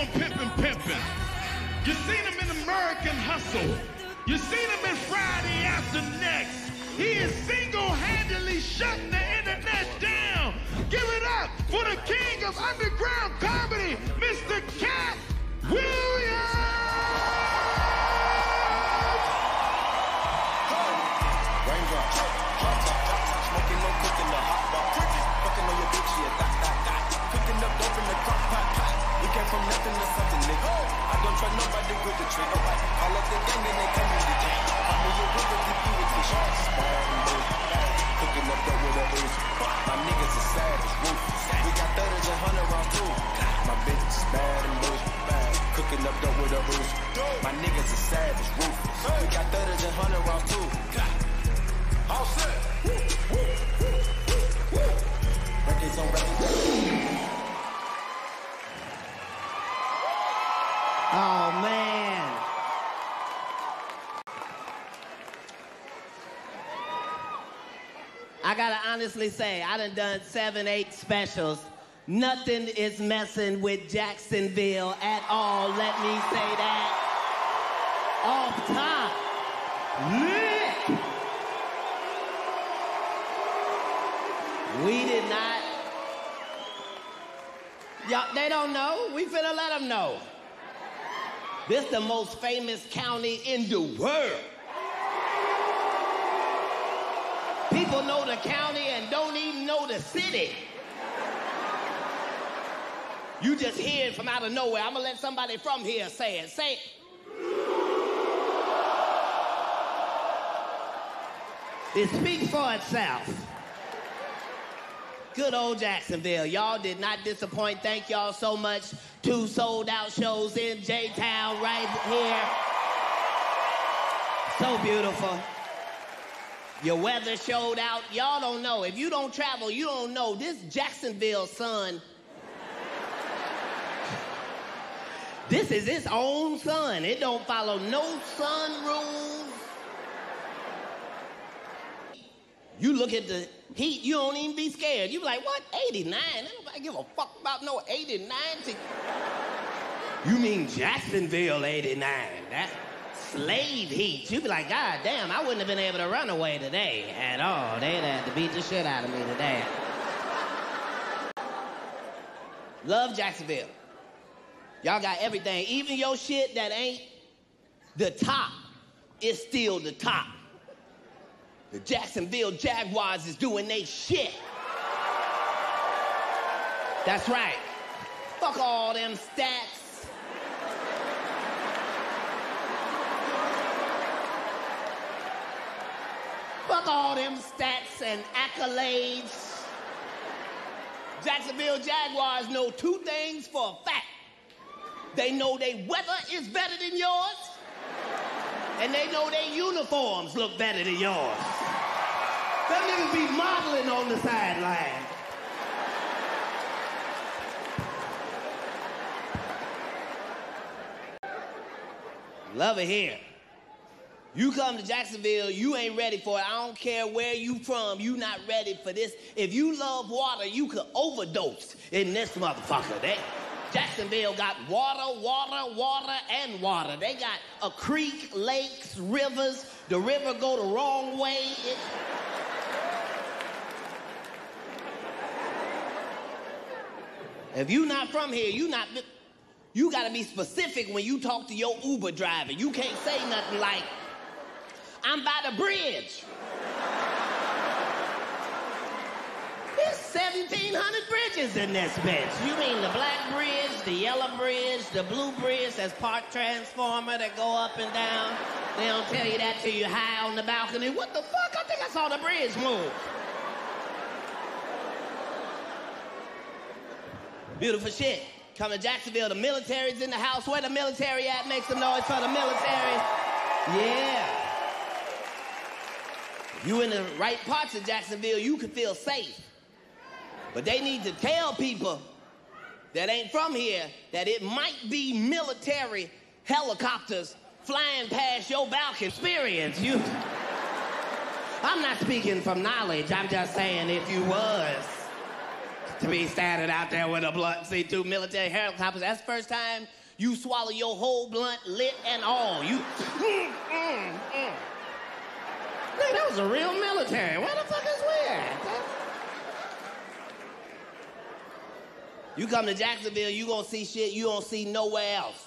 on pimpin' pimpin'. You seen him in American Hustle. You seen him in Friday After Next. He is single-handedly shutting the internet down. Give it up for the king of underground comedy, Mr. Katt Williams. To something, nigga. I don't trust nobody with the trigger. Call up the gang and they come in the gang. I'm in your river, gotta honestly say, I done done seven, eight specials. Nothing is messing with Jacksonville at all. Let me say that. Off top. Lit. We did not. Y'all, they don't know. We finna let them know. This the most famous county in the world. City. You just hear it from out of nowhere. I'm gonna let somebody from here say it. Say it. It speaks for itself. Good old Jacksonville. Y'all did not disappoint. Thank y'all so much. Two sold out shows in J Town right here. So beautiful. Your weather showed out. Y'all don't know. If you don't travel, you don't know. This Jacksonville sun. This is its own sun. It don't follow no sun rules. You look at the heat, you don't even be scared. You be like, what? 89? Nobody give a fuck about no 89. See- You mean Jacksonville 89? That slave heat. You'd be like, God damn, I wouldn't have been able to run away today at all. They'd have to beat the shit out of me today. Love Jacksonville. Y'all got everything. Even your shit that ain't the top is still the top. The Jacksonville Jaguars is doing they shit. That's right. Fuck all them stats. Fuck all them stats and accolades. Jacksonville Jaguars know two things for a fact. They know their weather is better than yours, and they know their uniforms look better than yours. Them niggas be modeling on the sideline. Love it here. You come to Jacksonville, you ain't ready for it. I don't care where you from, you not ready for this. If you love water, you could overdose in this motherfucker. That Jacksonville got water, water, water, and water. They got a creek, lakes, rivers. The river go the wrong way. It- if you not from here, you not. You gotta be specific when you talk to your Uber driver. You can't say nothing like, I'm by the bridge. There's 1,700 bridges in this bitch. You mean the black bridge, the yellow bridge, the blue bridge that's park transformer that go up and down? They don't tell you that till you're high on the balcony. What the fuck? I think I saw the bridge move. Beautiful shit. Come to Jacksonville, the military's in the house. Where the military at? Make some noise for the military. Yeah. You in the right parts of Jacksonville, you can feel safe. But they need to tell people that ain't from here that it might be military helicopters flying past your balcony. Experience. You. I'm not speaking from knowledge. I'm just saying if you was. to be standing out there with a blunt. See two military helicopters. That's the first time you swallow your whole blunt, lit and all. You. Mm, mm, mm. That was a real military. Where the fuck is we at? You come to Jacksonville, you gonna see shit you don't see nowhere else.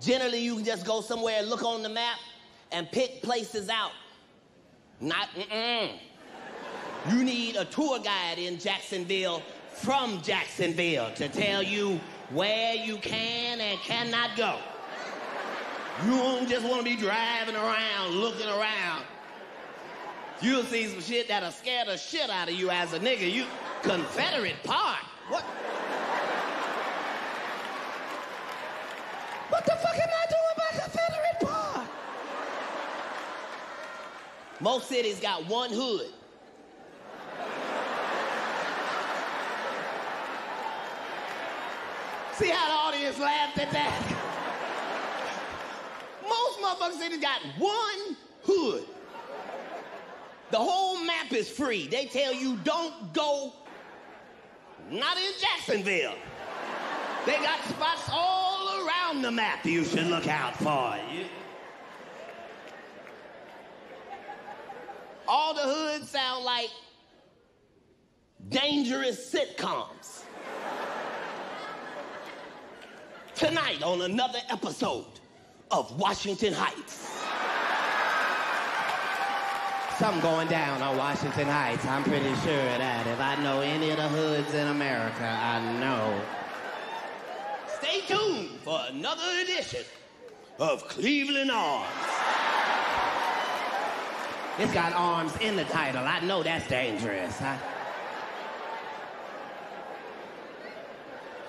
Generally, you can just go somewhere, and look on the map, and pick places out. Not, mm-mm. You need a tour guide in Jacksonville from Jacksonville to tell you where you can and cannot go. You don't just want to be driving around, looking around. You'll see some shit that'll scare the shit out of you as a nigga. You Confederate Park. What? What the fuck am I doing by Confederate Park? Most cities got one hood. See how the audience laughed at that? Most motherfucking cities got one hood. The whole map is free. They tell you don't go, not in Jacksonville. They got spots all around the map you should look out for. You... All the hoods sound like dangerous sitcoms. Tonight on another episode of Washington Heights. Something going down on Washington Heights. I'm pretty sure that. If I know any of the hoods in America, I know. Stay tuned for another edition of Cleveland Arms. It's got arms in the title. I know that's dangerous. Huh?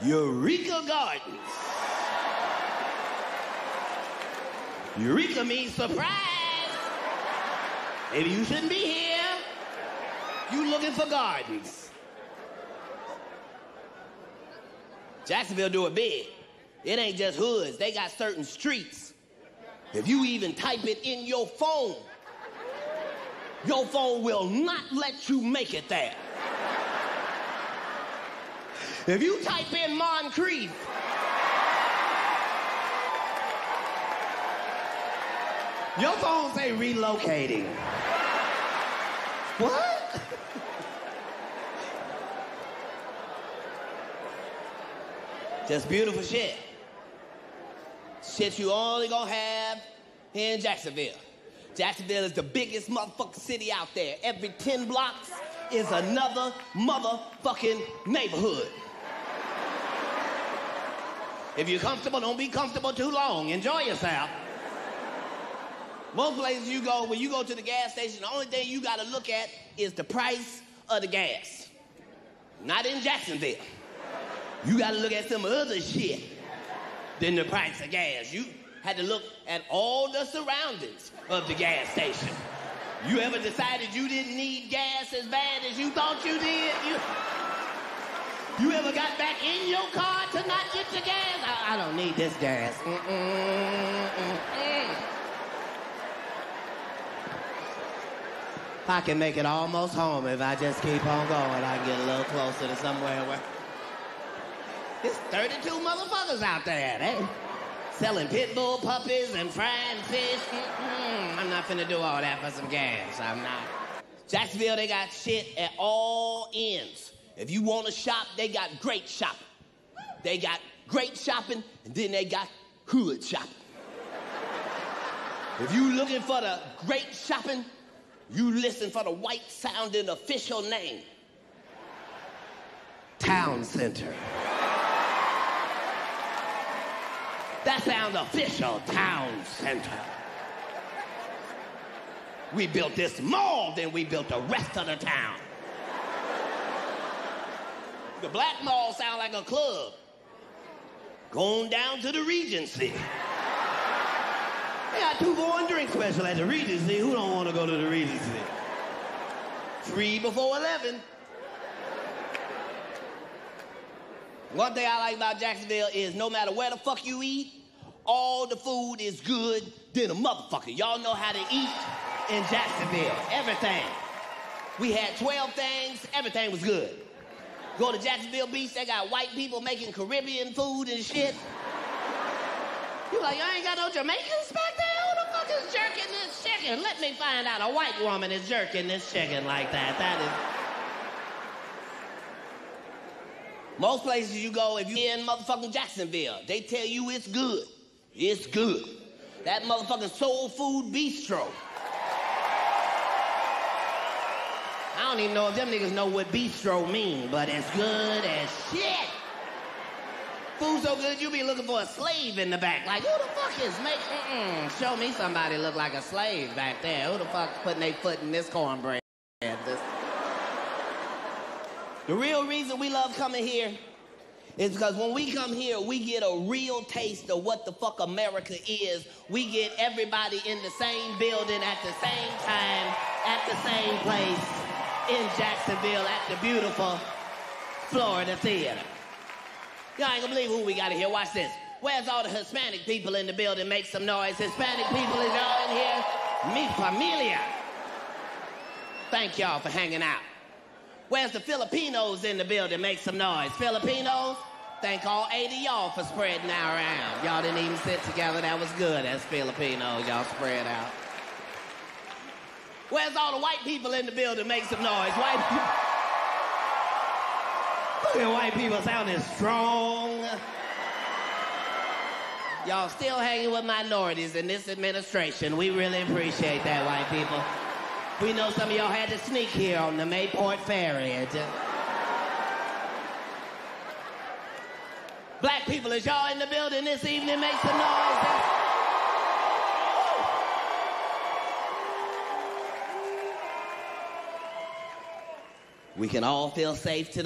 Eureka Gardens. Eureka means surprise. Maybe you shouldn't be here. You looking for gardens. Jacksonville do it big. It ain't just hoods. They got certain streets. If you even type it in your phone, your phone will not let you make it there. If you type in Moncrief, your phone say relocating. What? Just beautiful shit. Shit you only gonna have in Jacksonville. Jacksonville is the biggest motherfucking city out there. Every 10 blocks is another motherfucking neighborhood. If you're comfortable, don't be comfortable too long. Enjoy yourself. Most places you go, when you go to the gas station, the only thing you gotta look at is the price of the gas. Not in Jacksonville. You gotta look at some other shit than the price of gas. You had to look at all the surroundings of the gas station. You ever decided you didn't need gas as bad as you thought you did? You, you ever got back in your car to not get your gas? I, I don't need this gas. Mm-mm-mm-mm. I can make it almost home if I just keep on going. I can get a little closer to somewhere where. There's 32 motherfuckers out there. They selling pit bull puppies and frying fish. Mm-mm. I'm not finna do all that for some gas. I'm not. Jacksonville, they got shit at all ends. If you want to shop, they got great shopping. They got great shopping, and then they got hood shopping. If you looking for the great shopping, you listen for the white sounding official name. Town Center. That sounds official, Town Center. We built this mall, then we built the rest of the town. The black mall sound like a club. Going down to the Regency. They got two for one drink special at the Regency. Who don't want to go to the Regency? Three before 11. One thing I like about Jacksonville is no matter where the fuck you eat, all the food is good than a motherfucker. Y'all know how to eat in Jacksonville. Everything. We had 12 things, everything was good. Go to Jacksonville Beach, they got white people making Caribbean food and shit. You like, I ain't got no Jamaicans back there? Is jerking this chicken? Let me find out a white woman is jerking this chicken like that. That is. Most places you go, if you're in motherfucking Jacksonville, they tell you it's good. It's good. That motherfucking soul food bistro. I don't even know if them niggas know what bistro mean, but it's good as shit. Food so good, you be looking for a slave in the back. Like, who the fuck is making? Mm-mm. Show me somebody look like a slave back there. Who the fuck putting their foot in this cornbread? This... The real reason we love coming here is because when we come here, we get a real taste of what the fuck America is. We get everybody in the same building at the same time, at the same place in Jacksonville at the beautiful Florida Theater. Y'all ain't gonna believe who we got in here. Watch this. Where's all the Hispanic people in the building? Make some noise. Hispanic people, is y'all in here? Mi familia. Thank y'all for hanging out. Where's the Filipinos in the building? Make some noise. Filipinos, thank all 80 y'all for spreading out around. Y'all didn't even sit together. That was good as Filipinos. Y'all spread out. Where's all the white people in the building? Make some noise. White people. White people sounding strong. Y'all still hanging with minorities in this administration. We really appreciate that, white people. We know some of y'all had to sneak here on the Mayport Ferry. Black people, is y'all in the building this evening? Make some noise. We can all feel safe tonight.